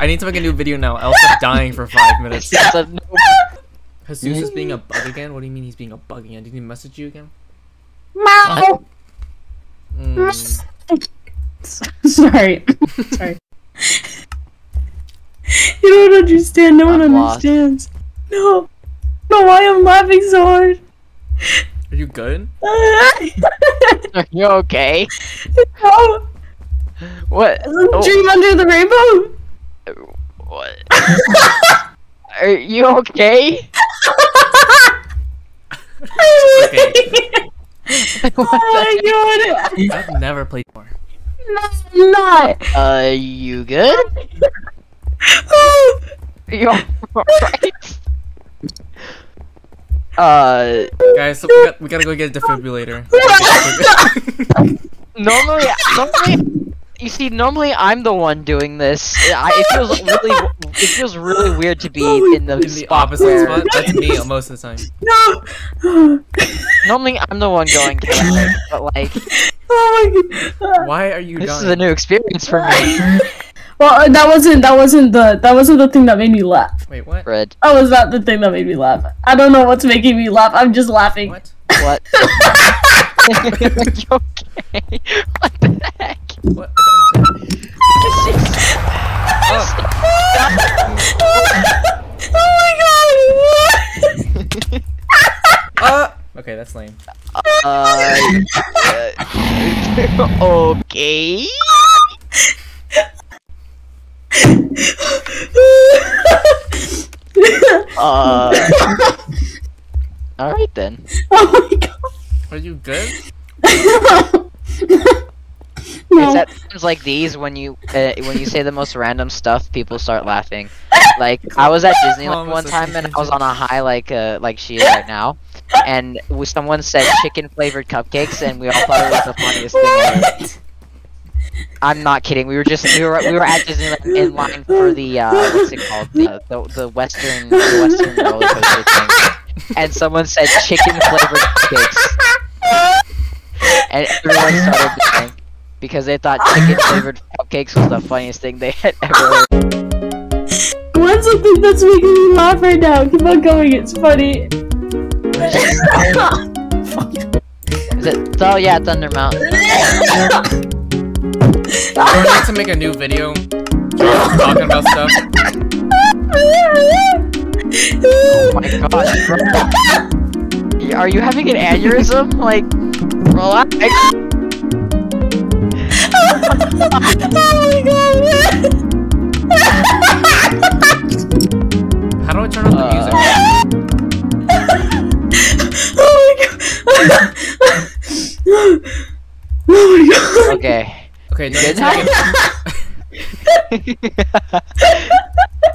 I need to make a new video now, else I'm dying for five minutes. It's a no- Jesus is being a bug again? What do you mean he's being a bug again? Did he message you again? Meow. Mm, Sorry. Sorry. you don't understand. No one I'm lost. understands. No. No, why I'm laughing so hard. are you good? Are you okay? no. What? Oh, Dream under the rainbow. What? Are you okay? Okay. oh my god. I've never played more. No, I'm not. Uh, you good? Are you alright? Uh, Guys, so we, got, we gotta go get a defibrillator. normally, normally, you see, normally I'm the one doing this. I, it feels really, it feels really weird to be in the In the opposite where spot? That's me most of the time. no. normally I'm the one going chaotic, but like oh my god. Why are you this dying? is a new experience for me. Well, uh, that wasn't that wasn't the that wasn't the thing that made me laugh. Wait, what? Fred, That was not the thing that made me laugh. I don't know what's making me laugh. I'm just laughing. What? what? Are okay? What the heck? What? I don't oh my god! Uh, okay, that's lame. Uh, uh, okay. Uh, all right then. oh my god! Are you good? It's no. at times like these when you uh, when you say the most random stuff, people start laughing. Like I was at Disneyland Promise one I time and I was on a high like uh, like she is right now, and w- someone said chicken flavored cupcakes, and we all thought it was the funniest thing ever. I'm not kidding. We were just we were we were at Disneyland in line for the uh what's it called the the, the western the western roller coaster thing, and someone said chicken flavored cupcakes, and everyone started laughing because they thought chicken flavored cupcakes was the funniest thing they had ever heard. What's the thing that's making me laugh right now? Keep on going. It's funny. Is it? Oh yeah, Thunder Mountain. We're going to make a new video talking about stuff. Oh my gosh, bro. Are you having an aneurysm? Like, relax. oh my god! How do I turn on the music? Uh. oh my god! oh my god! Okay. Okay, no, Good. it's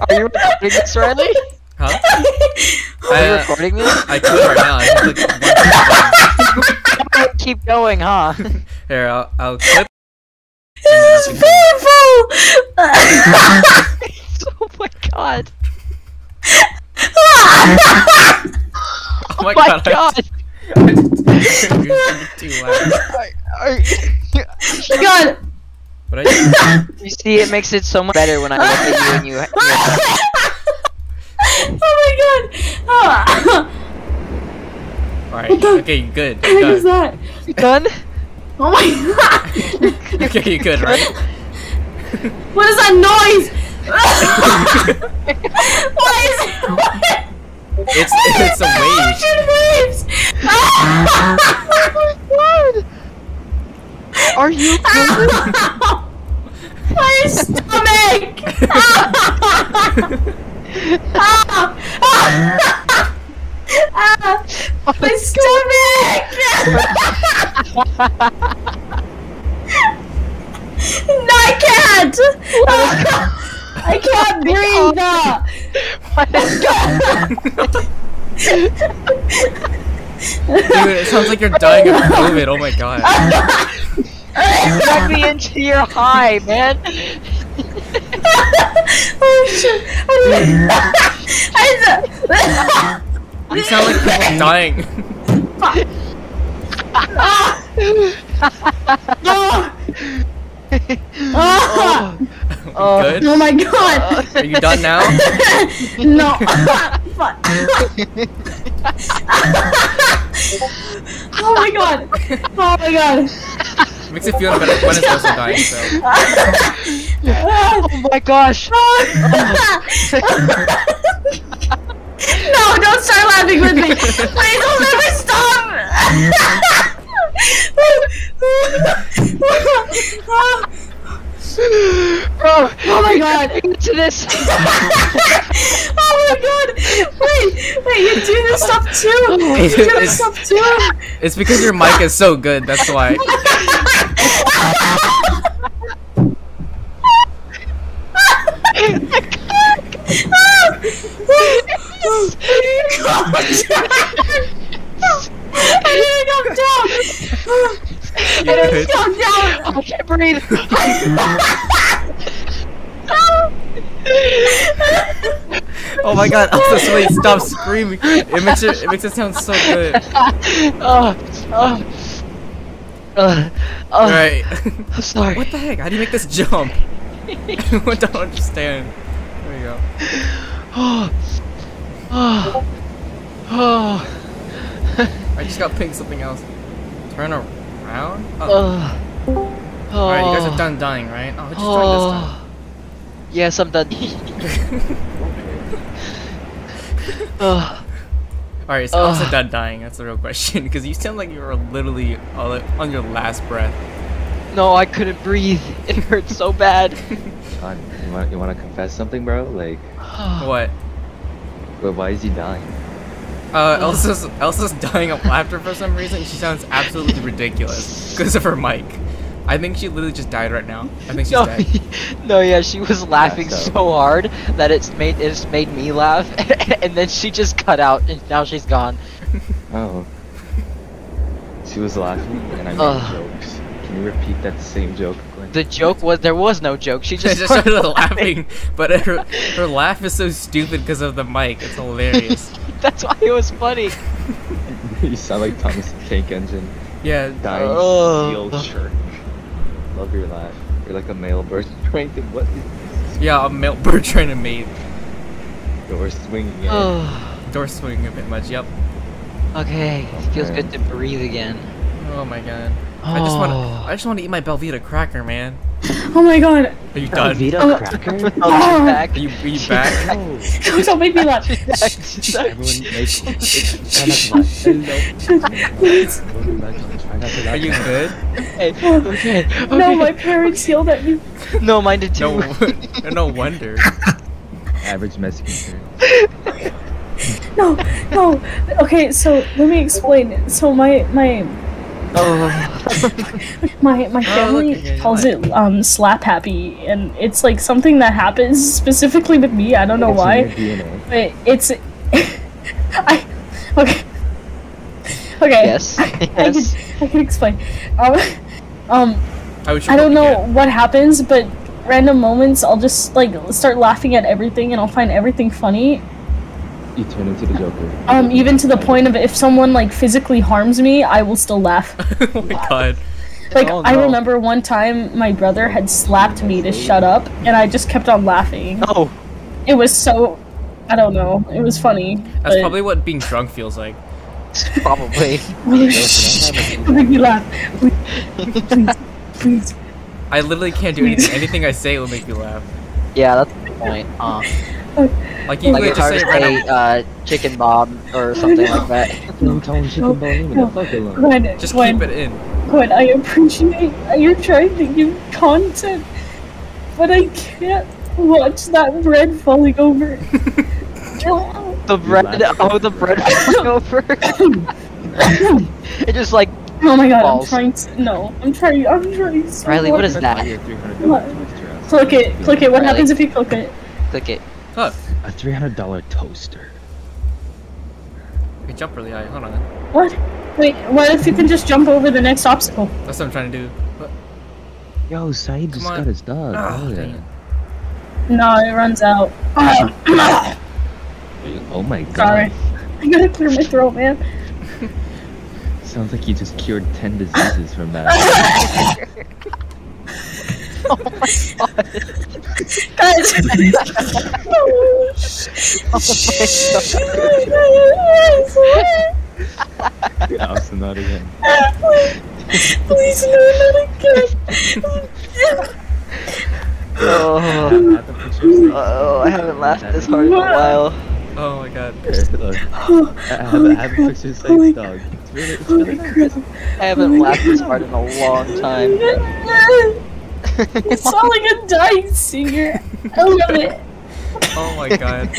Are you recording this, Riley? Huh? Are you Uh, recording this? I could right now. I just like one Keep going, huh? Here, I'll, I'll clip. and This is painful! oh my god. Oh my, my god. god. I just- You're too loud. Are, are you, God! But I you see, it makes it so much better when I look at you and you. You oh my god! Ah. Alright, What okay, good. What You're is done. that? done? Oh my god! Okay, you're good, right? What is that noise? what is it? What? It's it's a wave. Ocean waves! oh my god! Are you good? My stomach! Ah! Ah! Ah! My stomach! no, I can't! I can't breathe! Dude, it sounds like you're dying of COVID. Oh my god. Plug me into your high, man. Oh shit! I You sound like people dying. Ah! Ah! Ah! Oh. Good. Oh my god! Are you done now? no. Fuck. oh my god. Oh my god. Makes it feel better when it's also dying. So. Oh my gosh! no, don't start laughing with me. Please don't ever stop. Bro, Oh my god. to this. oh my god! Wait, wait, you do this stuff too! You do this stuff too! It's because your mic is so good. That's why. I didn't good? go down! I can't breathe. Oh my god, Elsa, stop screaming. It makes it, it makes it sound so good. oh, oh, uh, oh, Alright. I'm sorry. What the heck? How do you make this jump? I don't understand. There you go. Oh, oh, oh, I just got pinged something else. Turn around? Oh. oh. Alright, you guys are done dying, right? Oh, just join this time. Oh. Yes, I'm done. oh, Alright, so Ugh. also done dying? That's the real question. Because you sound like you were literally on your last breath. No, I couldn't breathe. It hurt so bad. John, you want you want to confess something, bro? Like, What? but why is he dying? Uh, Elsa's Elsa's dying of laughter for some reason. She sounds absolutely ridiculous because of her mic. I think she literally just died right now. I think she's no, dead. no, yeah, she was laughing so. so hard that it's made it's made me laugh, and then she just cut out, and now she's gone. Oh, she was laughing, and I made Ugh. jokes. Can you repeat that same joke, Glenn? The joke was there was no joke. She She just, just started laughing, but her her laugh is so stupid because of the mic. It's hilarious. That's why it was funny. you sound like Thomas the Tank Engine Yeah. dying Ugh. steel church. Love your laugh. You're like a male bird trying to what? Yeah, a male bird trying to mate. Door swinging. Oh, Door swinging a bit much. Yep. okay, feels good to breathe again. Oh my god. I just want to. Oh. I just want to eat my Belvita cracker, man. Oh my god! Are you done? Oh. Vita Oh. cracker. I'll back. Are you, are you back? No. Don't make me laugh. Everyone make try not to laugh. Please. Welcome back to Try not to laugh. Are you good? Oh, okay, okay, okay. No, my parents yelled at me. no, mine did too. No, no wonder. Average Mexican parent. No, no. Okay, so let me explain. So my my oh. my my Oh, family look, okay, calls it um slap happy, and it's like something that happens specifically with me. I don't know It's why. But it's I okay okay. Yes. I, I Yes. can I can explain. Um, um I, I don't know probably what happens, but random moments I'll just like start laughing at everything, and I'll find everything funny. You turn into the Joker. Um, even to the point of if someone like physically harms me, I will still laugh. oh my god. Like Oh, I remember one time my brother had slapped me to shut up, and I just kept on laughing. No. It was so, I don't know, it was funny. That's but- probably what being drunk feels like. Probably. Oh, make me laugh. Please, please, please. I literally can't do anything. Anything I say will make you laugh. Yeah, that's the point. Uh, Like you like could it's just hard to say random. uh, chicken bob or something like that. No, tell him chicken bone, leave me the fuck alone. Gwen, Just Gwen, keep it in. Gwen, I appreciate you're trying to give content, but I can't watch that bread falling over. The bread. Oh, the bread falling over. it just like Oh my god, Balls. I'm trying to. No, I'm trying. I'm trying so Riley. What hard. is that? What? Click it, click it. What Riley. happens if you click it? Click it. Look, A three hundred dollar toaster. you can jump really high. Hold on. What? Wait, what if you can just jump over the next obstacle? That's what I'm trying to do. But, Yo, Saeed just on. got his dog. ah, oh, yeah. No, it runs out. oh my god. Sorry. I gotta clear my throat, man. Sounds like you just cured ten diseases from that. oh my god. Guys! oh, Oh Also not again. Please, no, not again. Oh, Add the pictures. oh, I haven't laughed this hard in a while. Oh my god. Look. Oh, oh the, my add the God. pictures Oh my dog. It's really, it's really my I haven't laughed this hard in a long time. You sound like a dying singer. I love it. Oh my god.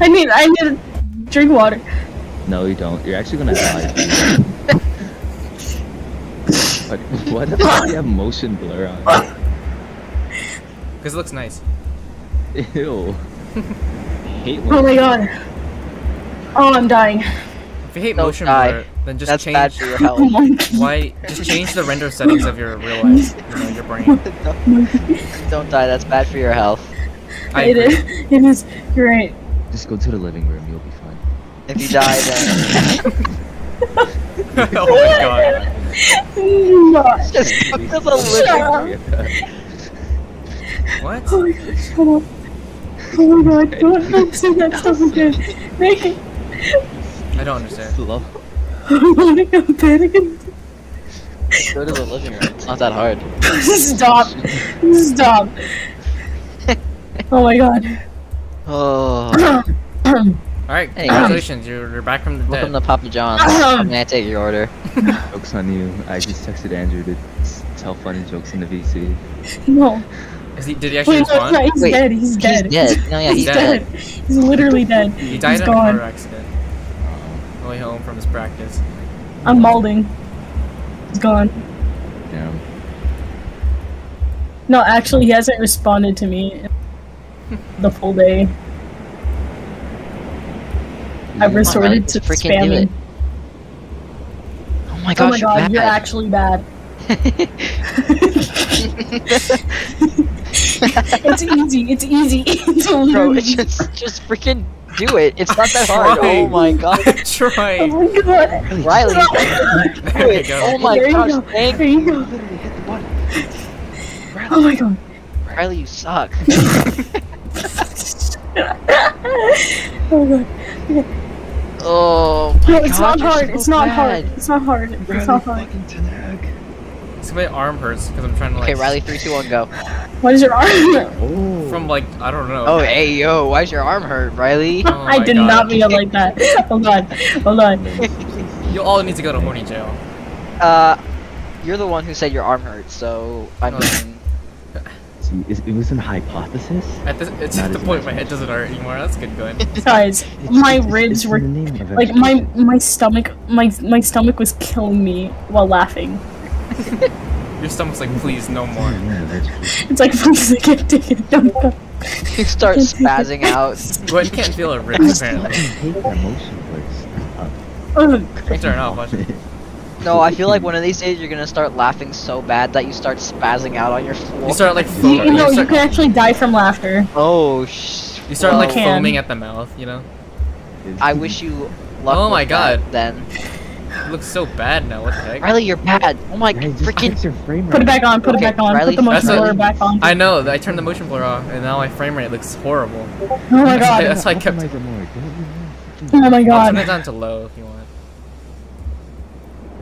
I need, I need to drink water. No, you don't. You're actually gonna die. What? What if you have motion blur on? Because it looks nice. Ew. Hate Oh my god. Oh, I'm dying. If you hate Don't motion die. blur, then just That's change. bad for your Oh health. my. Why? Just change the render settings of your real life. You know, your brain. Don't die, that's bad for your health. I It agree. is. It is. You're. Just go to the living room. You'll be fine. If you die, then. oh my god. Not. Just go to the living up. Forget that. What? Oh my god, shut up. Oh my god, don't, don't say that stuff again. Make it. I don't understand. Slow. I'm gonna go bed again. Go to the living room. It's not that hard. Stop. Stop. Oh my god. Oh. Alright, Hey. congratulations. You're, you're back from the Welcome dead. to Papa John's. I'm gonna take your order. Jokes on you. I just texted Andrew to tell funny jokes in the VC. No. Is he, did he actually Wait, no, no, respond? he's Wait, dead. He's dead. He's dead. No, yeah, he's He's dead. dead. He's literally dead. He died He's in a gone. car accident. Way home from his practice. I'm molding. He's gone. damn. No, actually, he hasn't responded to me the full day. I've on, resorted Riley, to just freaking do it. Oh spamming. Oh my gosh! Oh my god, you're you're actually bad. It's easy. It's easy. It's Bro, literally it's just just freaking do it. It's not that hard. Oh my god. Try. Oh my god. Riley, There do you it. go. Oh my there gosh, you go. thank There you go. Literally hit the button. Oh my god. Riley, you suck. oh god. Oh my No, it's god, not you're hard. so It's not hard. It's not hard. It's not hard. fucking to the heck. So my arm hurts because I'm trying to like. Okay, Riley, three, two, one, go. What is your arm? Oh. From like I don't know. Oh, hey, yo, why's your arm hurt, Riley? Oh I did God. not mean it like that. Hold on. Hold on. You all need to go to horny jail. Uh, you're the one who said your arm hurts, so I No. mean, See, it it was an hypothesis. At this, it's Not at the point my head doesn't hurt anymore. That's good going. Guys, my ribs were the name of like my my stomach my my stomach was killing me while laughing. Your stomach's like, please, no more. the name of education. It's like please I can't take it. Don't go. you start spazzing out. Gwen can't feel a I ribs fucking apparently. hate that motion blur. Stop. Ugh. Turn off. Watch it. No, I feel like one of these days you're gonna start laughing so bad that you start spazzing out on your floor. You start like You, foaming. you You, know you start, can actually die from laughter. Oh, sh. you start like foaming at the mouth. You know. I wish you luck. Oh my with that, God. Then It looks so bad now. What the heck? Riley, you're bad. Oh my Riley, just freaking. your frame rate. Put it back on. Put Okay, it back on. Riley, put the motion blur what- back on. I know. I turned the motion blur off, and now my frame rate looks horrible. oh my That's why- god. that's why I kept. It more. Don't you know? Oh my god. I'll god. turn it down to low if you want.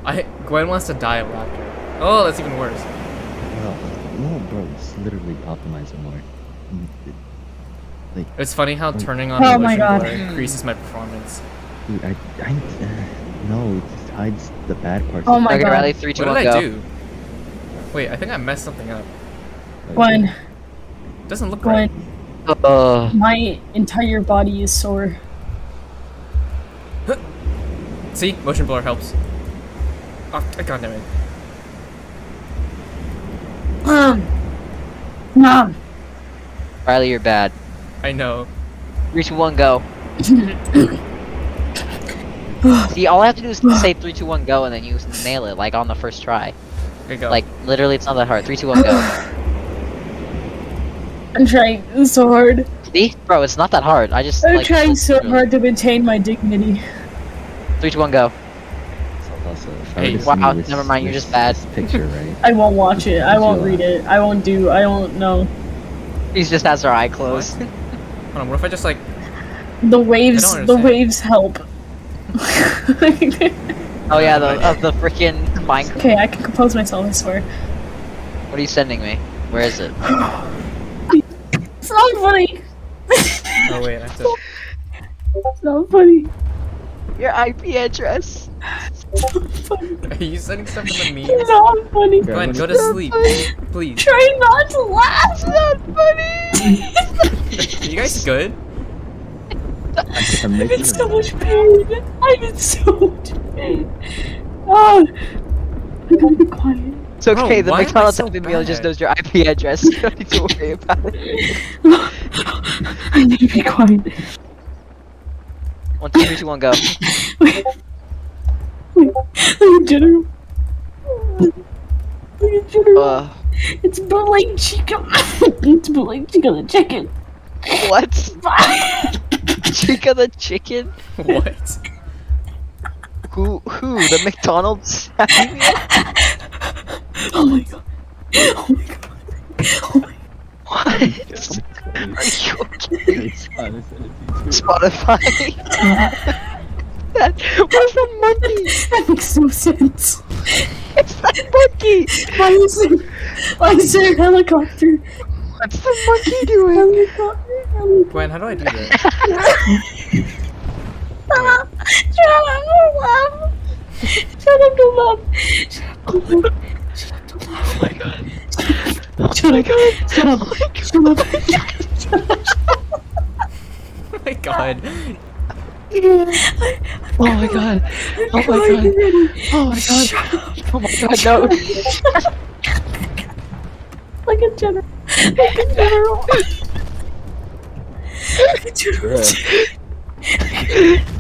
I Gwen wants to die of laughter. Oh, that's even worse. Bro, no, bro, it's literally optimize more. It- It's funny how turning on Oh the my motion God. blur increases my performance. Dude, I, I, uh, no, it just hides the bad parts. Oh of my Okay, god. Riley, three, two, What one, did I go. do? Wait, I think I messed something up. it. Gwen, It doesn't look Gwen, right. Uh, my entire body is sore. See, motion blur helps. Oh, God damn it. Um. Mom. Riley, you're bad. I know. Three, two, one, go. See, all I have to do is say three, two, one, go, and then you nail it, like on the first try. Here you go. Like literally, it's not that hard. Three, two, one, go. I'm trying so hard. See, bro, it's not that hard. I just I'm like trying so literally. hard to maintain my dignity. Three, two, one, go. So also, If I were Hey, to send wow, this- never mind, you're just bad. Picture, right? I won't watch it. I won't read it. I won't do. I won't know. He just has her eye closed. Hold on, what if I just like The waves. The waves help. Oh yeah, the of the freaking Minecraft. okay, I can compose myself. I swear. What are you sending me? Where is it? It's not funny. Oh wait, I have to It's not funny. Your IP address. It's not funny. Are you sending stuff in the It's not funny. Go ahead, go to sleep. Please. Try not to laugh. It's not funny. you guys good? I'm I'm in so much pain. I'm in so much pain. Oh, I gotta be quiet. It's okay, Bro, the why am McDonald's so Happy Meal just bad? knows your IP address. You don't need to worry about it. I need to be quiet. One, two, three, two, one, go. Wait, wait, look at General. Look at General. Uh, it's bootleg Chica. it's bootleg chicken the chicken. what? Chica the chicken? What? Who? Who? The McDonald's oh my god. Oh my god. Oh my What? Are you okay? Spotify? that, where's the monkey? That makes no sense. It's that monkey! Why is there, why is there a helicopter? What's the monkey doing? Helicopter, helicopter. Gwen, how do I do that? Stop! Shut up, don't laugh! Shut up, don't laugh! Shut up, don't laugh! Shut up, don't laugh! Oh my god. Shut up! Shut up! Shut up! Shut up! Oh my god. Oh my god. Oh my god. Oh my god. Oh my god, no. Like a general. Like a general. Like a general.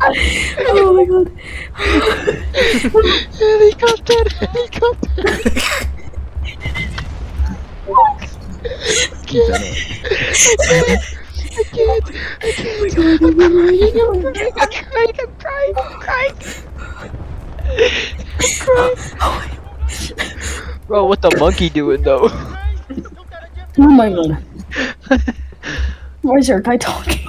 Oh my god. Helicopter, helicopter. Oh my god, I'm crying. I'm crying, I'm crying, I'm crying. I'm crying. Bro, what the monkey doing though? Oh my god. Why is your guy talking?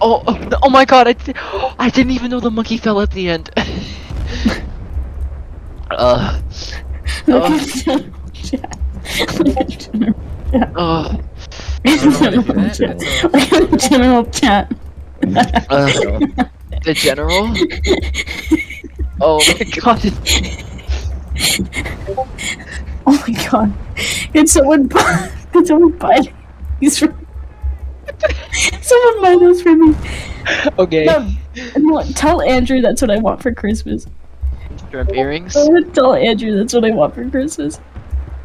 Oh, oh, oh, oh my god, I, di- I didn't even know the monkey fell at the end. uh, Look Oh. at general chat. General chat. uh, Look at general chat. Look at general chat. uh, the general? Oh my god. Oh my god. Can someone buy, can someone buy these for Someone buy those for me. Okay. No, no, tell Andrew that's what I want for Christmas. Shrimp earrings? Tell Andrew that's what I want for Christmas.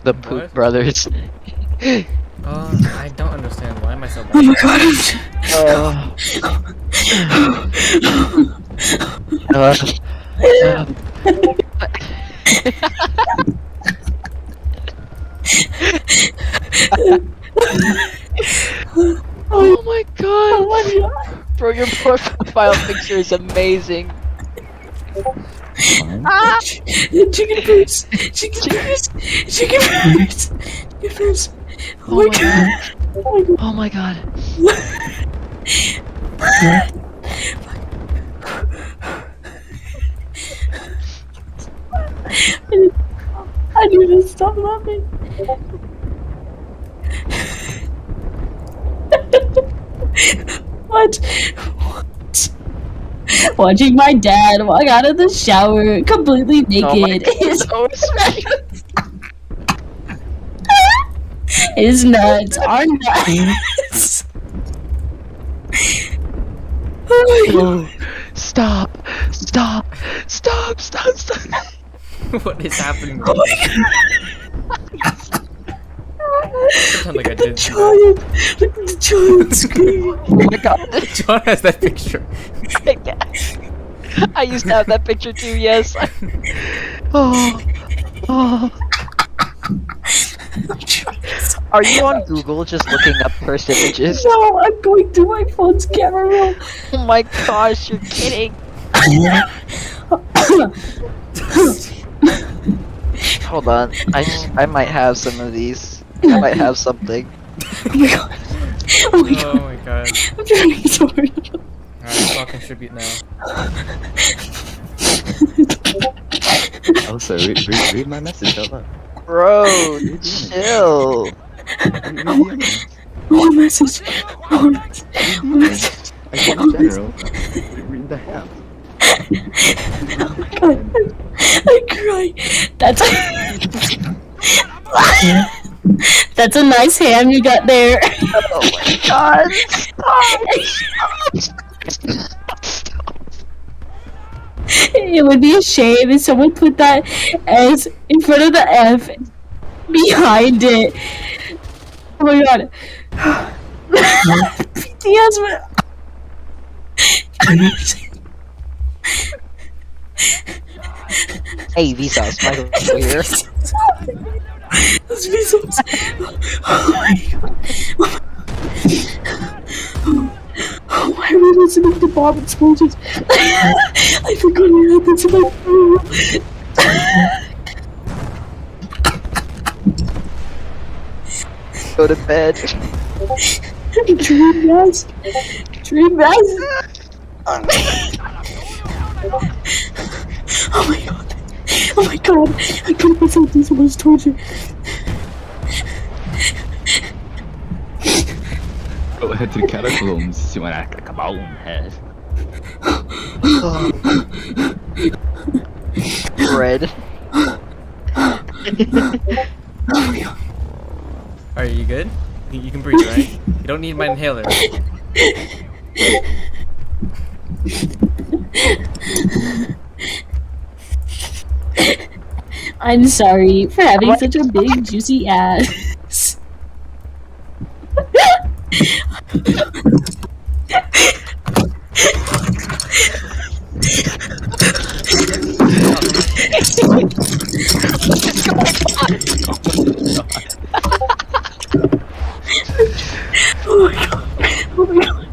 The Poop What? Brothers. Uh, I don't understand. Why am I so bad? Oh my god. Uh, uh, oh my god! Oh my god. Bro, your profile picture is amazing. Ah! Chicken boots. Chicken boots. Chicken boots. Chicken boots. Oh my god. Oh my god. Oh my god. I need to stop laughing. what? What? Watching my dad walk out of the shower completely Oh naked god. is So his nuts are nuts. oh my god. Oh, stop! Stop! Stop! Stop! Stop! what is happening? Oh my god. Pretend like I did. see that. Child, look at the child scream. Oh my god! John has that picture. I used to have that picture too. Yes. oh. Oh. Are you on Google just looking up cursed images? No, I'm going to my phone's camera roll. Oh my gosh, you're kidding. Hold on, I I might have some of these. I might have something. Oh my god. Oh my Oh god. my god. I'm trying so hard. Alright, I'll contribute now. Also, read, read, read my message out loud. Bro, chill. Read, read the other ones. One message. One message. One message. I said in general. Read, read the half. Oh my god. I cry. That's That's a nice ham you got there. Oh my god. it would be a shame if someone put that S in front of the F behind it. Oh my god. But- Hey, Vsauce, Michael here. Those measles. Oh my god. Oh, why are we listening to Bob Explosions? I forgot I had this in my phone. Go to bed. Dream mask. Dream mask. Oh my god. Oh my god. I couldn't myself do so much torture. Oh, Go ahead to the catacombs. See when I come on head. Red. Oh my god. Are you good? You you can breathe, right? You don't need my inhaler. I'm sorry for having such a big juicy ass. oh my god. Oh my god.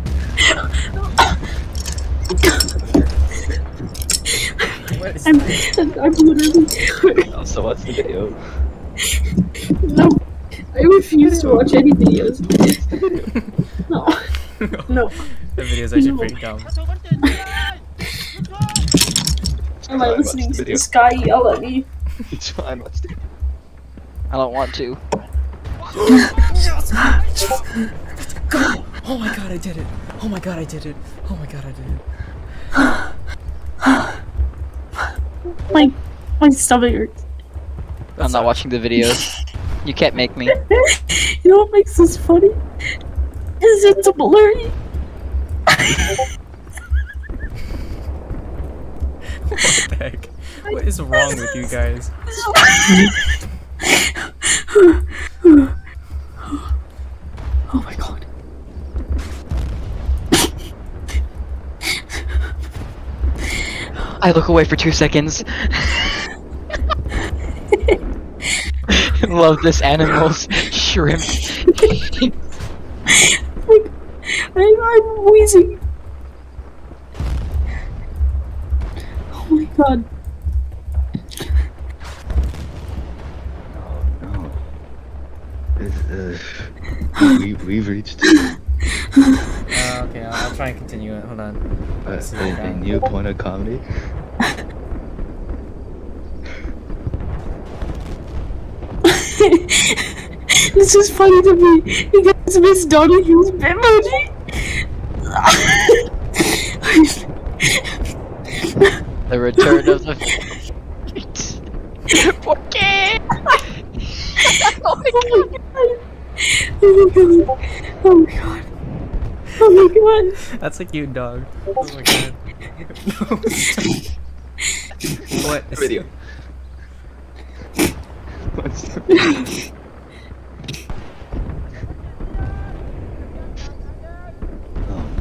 What is I'm, I'm literally. So what's the video? No, I refuse to watch any videos. No, no. The video's actually pretty dumb. Am I listening to this guy yell at me? It's fine. What's the I don't want to. Go! Oh my god, I did it! Oh my god, I did it! Oh my god, I did it! My, my stomach hurts. I'm not watching the videos. You can't make me. You know what makes this funny? Is it's blurry. What the heck? What is wrong with you guys? oh my god. I look away for two seconds. Love this animals. Shrimp. Like, I, I'm wheezing. Oh my god. No. This, uh, we, we've reached Uh, okay, I'll, I'll try and continue it. Hold on. a, a, a new point of comedy. this is funny to me because Miss Donahue's Bitmoji. The return of the. okay. oh my god. Oh my god. Oh my god. Oh That's a cute dog. Oh my god. No, stop. Video. Video?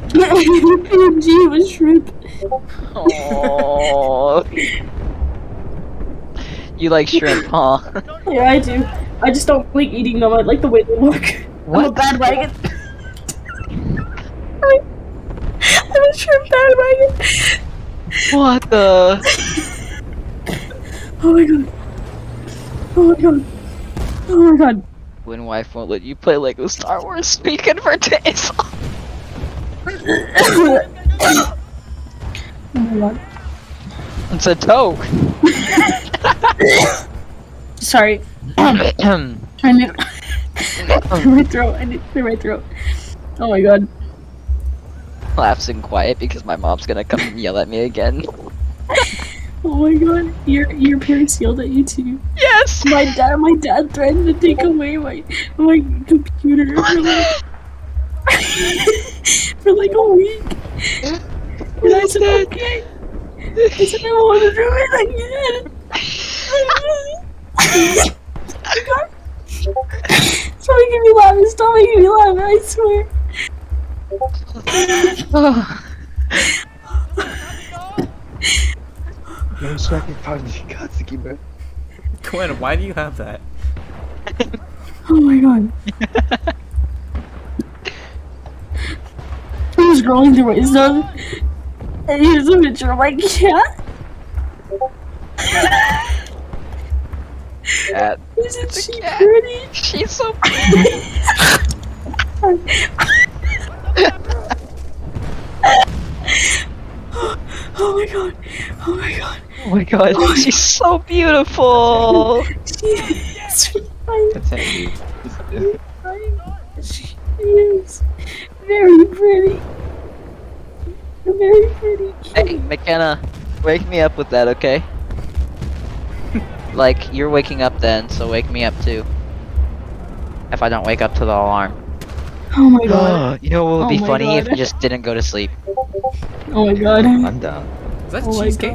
PNG of a shrimp. Oh. You like shrimp, huh? Yeah, I do. I just don't like eating them. I like the way they look. I'm a What? bandwagon. I'm a shrimp bandwagon. What the? Oh my god. Oh my god. Oh my god. When wife won't let you play Lego Star Wars, speaking for days. Oh my god. It's a toe. Sorry. I need my throat. I need to clear my throat. Oh my god. Laughs in quiet because my mom's gonna come and yell at me again. Oh my god. Your your parents yelled at you too. Yes. My dad my dad threatened to take away my my computer for like for like a week. And I said okay. I said I want to do it again. Stop making me laugh. Stop making me laugh. I swear. Oh. Oh, Katsuki, bro. Gwen, why do you have that? Oh my god. I was scrolling through my stuff, and here's a picture of my cat. Cat. Isn't she cat. pretty? She's so pretty. Oh my god. Oh my god. Oh my god, oh, she's so beautiful. She is fine. That's it. She is very pretty. Very pretty. Hey, McKenna, wake me up with that, okay? like, you're waking up then, so wake me up too. If I don't wake up to the alarm. Oh my god. you know what would Oh be my funny if God. you just didn't go to sleep? Oh my god. I'm done. Is that Oh my cheesecake?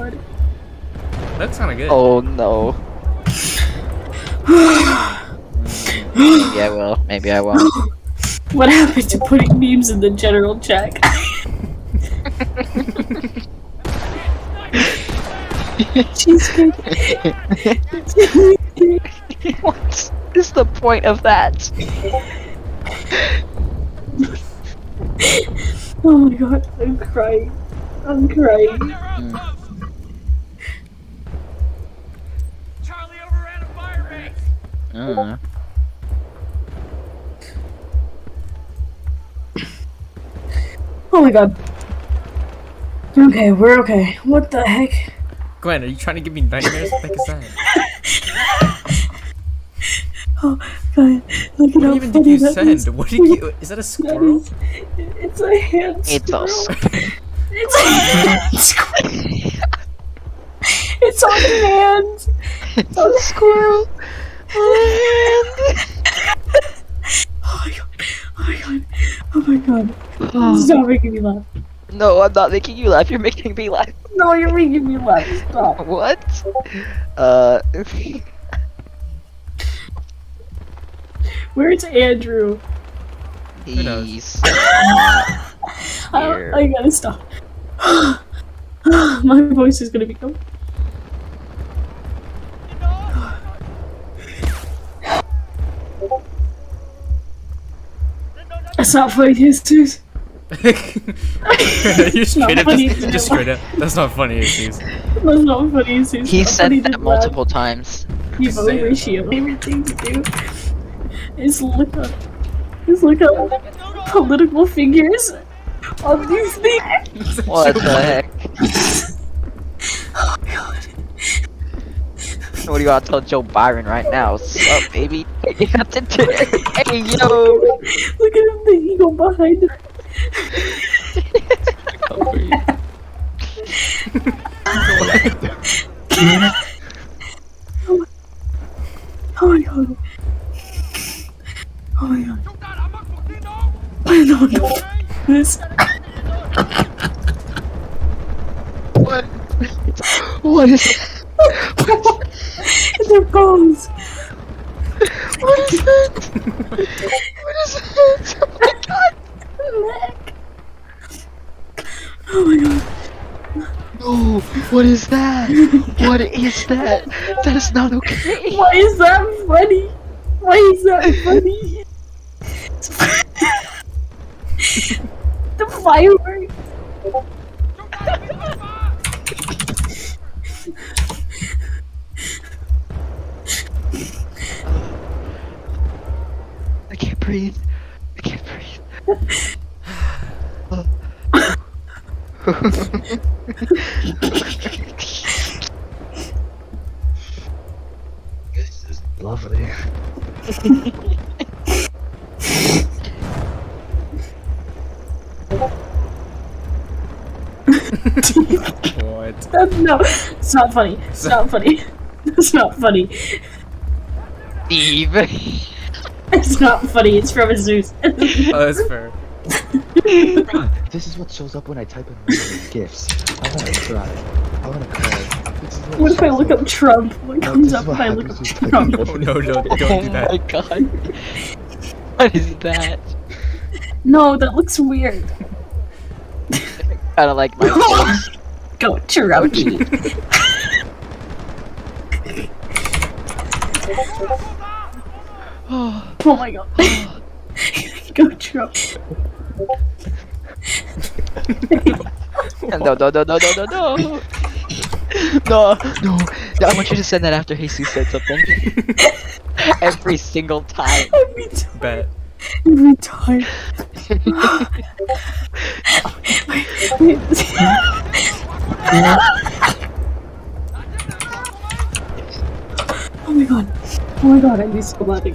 God. That's kind of good. Oh no. Maybe I will, maybe I won't. What happened to putting memes in the general check? Cheesecake. Cheesecake. what is the point of that? Oh my god, I'm crying. I'm crying. Charlie Uh, Oh my god. Okay, we're okay. What the heck? Gwen, are you trying to give me nightmares? What the heck is that? Oh god, look What even did you send? is. What did you? Is that a squirrel? is, it's a hand it's a squirrel. It's a hand squirrel. It's on hands. it's a squirrel. Oh my god. Oh my god. Oh my god. Oh, Stop making me laugh. no, I'm not making you laugh. You're making me laugh. No, you're making me laugh. Stop. What? Uh, Where's Andrew? knows? he's. I, Here. I gotta stop. My voice is gonna become. That's not funny, Jesus. you straight up funny. just, just straight up. That's not funny, issues. That's not funny, Jesus. He Not funny said to that multiple times. laugh. You Say it. ratio. Favorite thing to do is look up, is look up political figures on these things. What the heck? Oh god. What do you want to tell Joe Biden right now? Sup, baby? hey, yo! Look at him, the eagle behind him. Oh my god. Oh my god. I don't know this. What? What is Their bones. What is that? What is that? Oh my god! Neck. Oh my god. No! What is that? What is that? That is not okay! Why is that funny? Why is that funny? the fireworks. Breathe. I can't breathe. This is lovely. What? That's no, it's not funny. It's not funny. It's not funny. Steve. It's not funny. It's from a Zeus. Oh, that's fair. This is what shows up when I type in gifts. I wanna cry. I wanna cry. This what if I look up Trump? What No, comes up is if I look up when Trump? typing Oh no, don't don't do oh that. my god. What is that? No, that looks weird. Kind of like my face. Go Trumpy. Oh, Oh my god. Go Trump. no, no, no, no, no, no, no. No, no. I want you to send that after Jesus said something. Every single time. Every time. Bet. Every time. oh my god. Oh my god, I need somebody.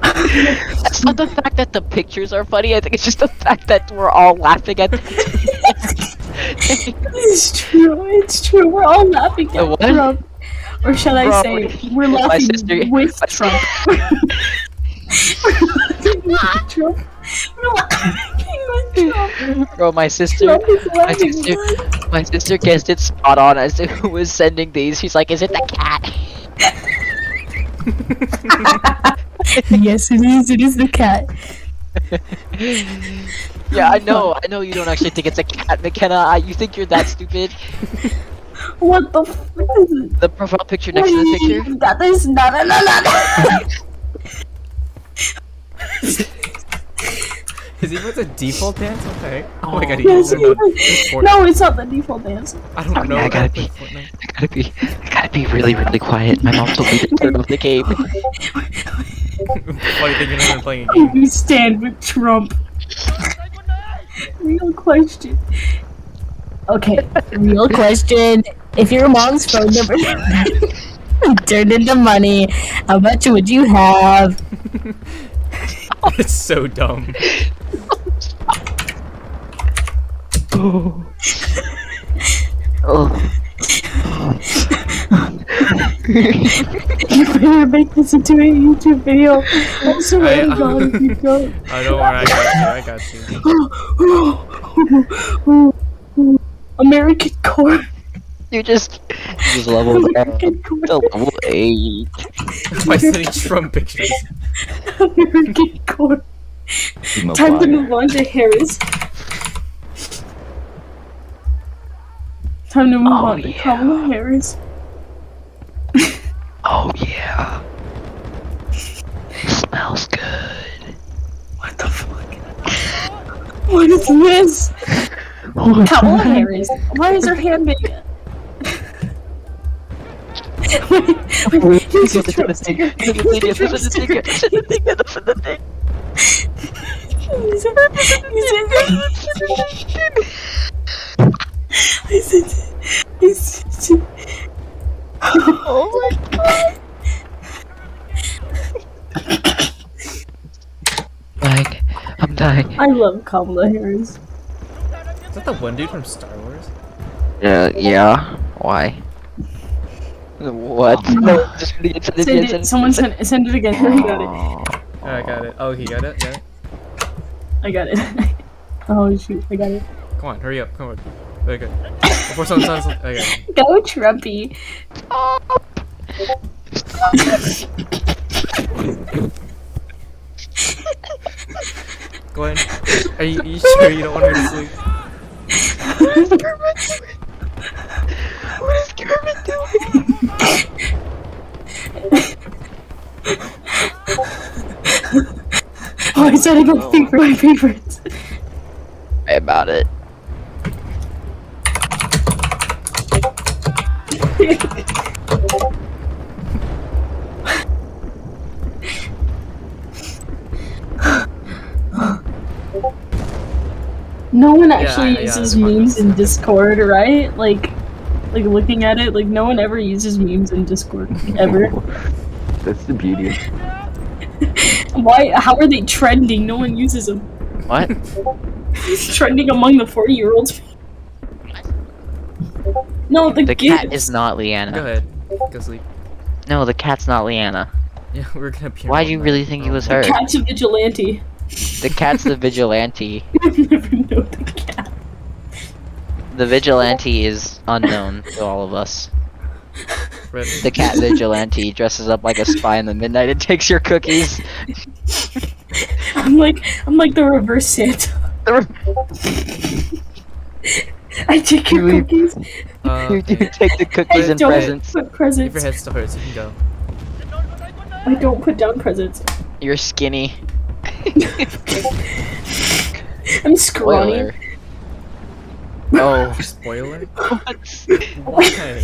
It's not the fact that the pictures are funny. I think it's just the fact that we're all laughing at. It's true, it's true. We're all laughing at what? Trump. Or shall I say, we're my laughing sister- with Trump. with Trump. With Trump. Bro, my sister, my sister. My sister guessed it spot on as to who was sending these. She's like, "Is it the cat?" yes, it is. It is the cat. Yeah, I know. I know you don't actually think it's a cat, McKenna. I, you think you're that stupid. What the f is it? The profile picture next to the picture. That is not no no no. Is he with the default dance? Okay. Oh my god, he Yes, is in he the is. Fortnite. No, it's not the default dance. I don't Oh, know. yeah, I gotta be- Fortnite. I gotta be, I gotta be really, really quiet. My mom told me to turn off the game. Why thing, you're not even playing a game. We stand with Trump. Real question. Okay, real question. If your mom's phone number turned into money, how much would you have? It's so dumb. Oh, You better make this into a YouTube video. I'm sorry, I- God, if you don't. Oh, don't worry, I got you. I got you. American core. you just, you just leveled up American core. to level eight. By sending Trump pictures. American core. Time to move on to Harris. Time to move Oh, on to yeah. Kamala Harris. Oh yeah. Smells good. What the fuck? What is this? Kamala Harris. Why is her hand big? Wait, wait, use your Trump sticker. Use your Trump sticker. Use it. Use it. Use it. Use it. Oh my god. Like, I'm dying. I love Kamala Harris. Is that the one dude from Star Wars? Uh, yeah. Why? What? Oh. No, just send it, send it, Send again, it. Someone send it. Send it again. Oh. I got it. Oh, I got it. Oh, he got it? Got it? I got it. oh shoot! I got it. Come on, hurry up. Come on. Very good. Before someone says I got it. Go Trumpy. Glenn, are you, are you sure you don't want her to sleep? What is Kermit doing? What is Kermit doing? oh, I said I don't think for my favorites. about it. no one actually yeah, uses memes in Discord, right? Like, like looking at it, like no one ever uses memes in Discord ever. That's the beauty. Why? How are they trending? No one uses them. What? It's trending among the forty-year-olds. No, the, The cat is not Leanna. Go ahead. Go sleep. No, the cat's not Leanna. Yeah, we're gonna be. Why do you really think it Oh was my The Cat's a vigilante. The cat's the vigilante. You never know the cat. The vigilante is unknown to all of us. Rip. The cat vigilante dresses up like a spy in the midnight and takes your cookies. I'm like, I'm like the reverse Santa. I take your You- cookies. Uh, you, you take the cookies I and don't presents. put If presents. your head still hurts, you can go. I don't put down presents. You're skinny. I'm scrawny. Spoiler. Oh. Spoiler. What? Why?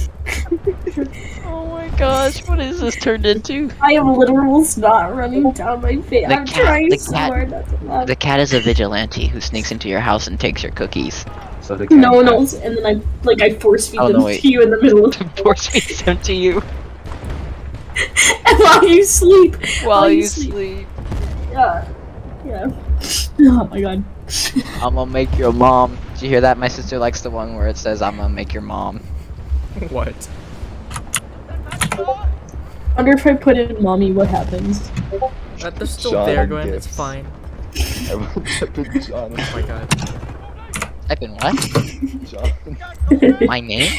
Oh my gosh, what is this turned into? I am literal snot running down my face. The I'm cat- trying the so cat- hard not to laugh. The cat is a vigilante who sneaks into your house and takes your cookies. So the cat No one has- else, and then I like I force feed Oh, them no, to you in the middle of the Force feed them to you and while you sleep. while you sleep. sleep. Yeah, yeah. Oh my god. I'm gonna make your mom. Did you hear that? My sister likes the one where it says, I'm gonna make your mom. What? I Wonder if I put in mommy, what happens? Uh, they're still John there, Gwen. gifts. It's fine. I will type in John. Oh my god. Type in what? John. My name?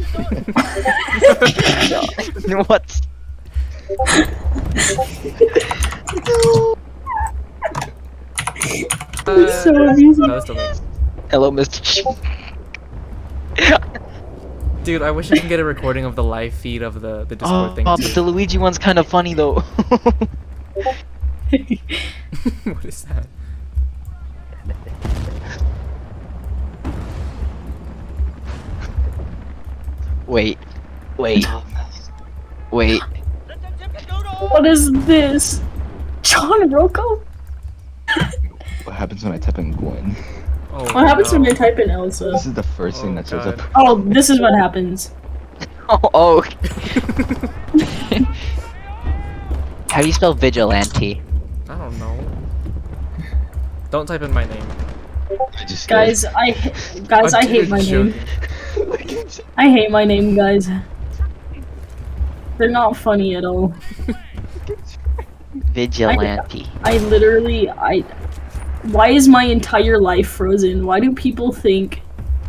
what? Uh, so amusing. no, it's still me. Hello, Mr. Dude, I wish I could get a recording of the live feed of the, the Discord oh, thing but the Luigi one's kind of funny though. what is that? wait, wait, wait. what is this? John Rocco? What happens when I type in Gwen? Oh, What happens no. when I type in Elsa? This is the first thing Oh, that shows God. up. Oh, this is what happens. Oh, oh. How do you spell vigilante? I don't know. Don't type in my name. I just Guys, I guys, I hate my name. I hate my name, guys. They're not funny at all. Vigilante. I literally, I. Why is my entire life frozen? Why do people think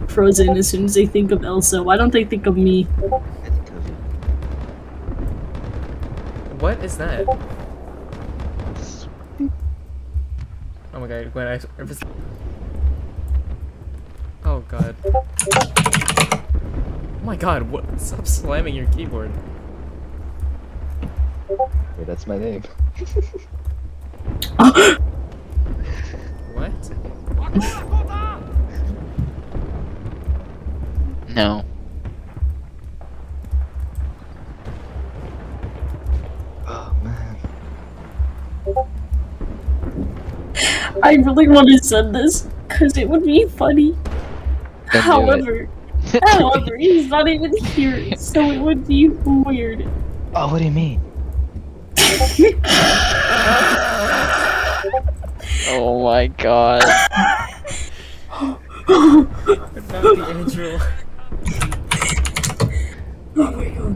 Frozen as soon as they think of Elsa? Why don't they think of me? What is that? Oh my god, Gwen, I. if it's- Oh god. Oh my god, what? Stop slamming your keyboard. Wait, that's my name. What? No. Oh man. I really want to send this because it would be funny. Do it. However, however, he's not even here, so it would be weird. Oh, what do you mean? Oh my god. Not the Angel. Oh my god.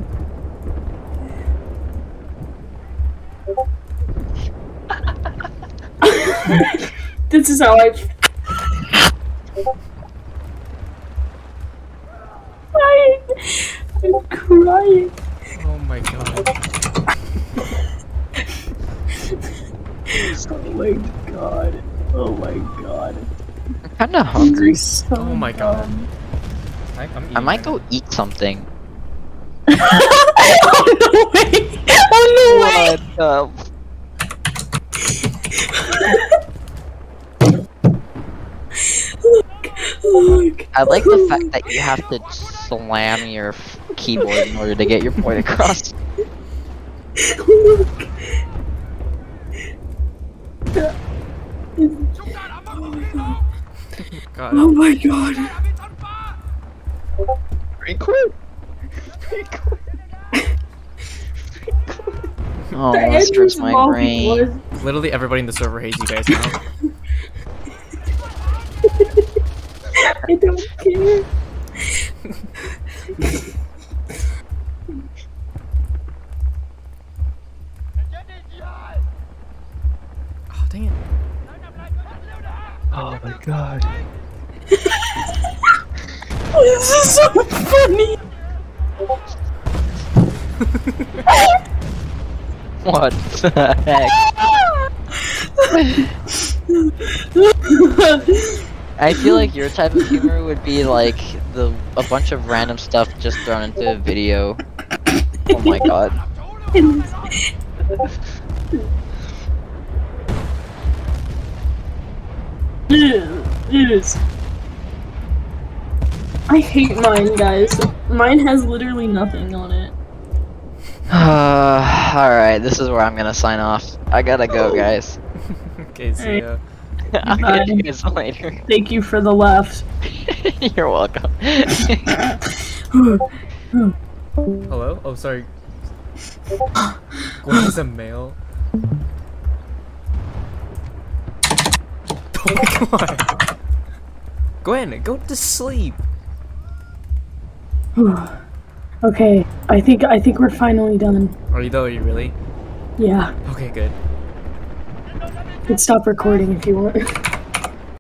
this is how I'm crying. I'm crying. Oh my god. Oh my god. Oh my god. I'm kinda hungry. So Oh my God. dumb. I, I'm I eating might go eat something. oh no way! Oh no way! What Look. I like the fact that you have to slam your f- keyboard in order to get your point across. Look. God. Oh my god. Record. Record. Oh, The this hurts my brain. was- Literally everybody in the server hates you guys now. I don't care. dang it. Oh my god. Oh, this is so funny. What the heck? I feel like your type of humor would be like the a bunch of random stuff just thrown into a video. Oh my god. is. I hate mine, guys. Mine has literally nothing on it. Uh, Alright, this is where I'm gonna sign off. I gotta go, guys. okay, see ya. I'll Bye. catch you guys later. Thank you for the laughs. You're welcome. Hello? Oh sorry. Gwen is a male. My god. Gwen, go to sleep. okay, I think I think we're finally done. Are you though? Are you really? Yeah, Okay, good. could stop recording if you want.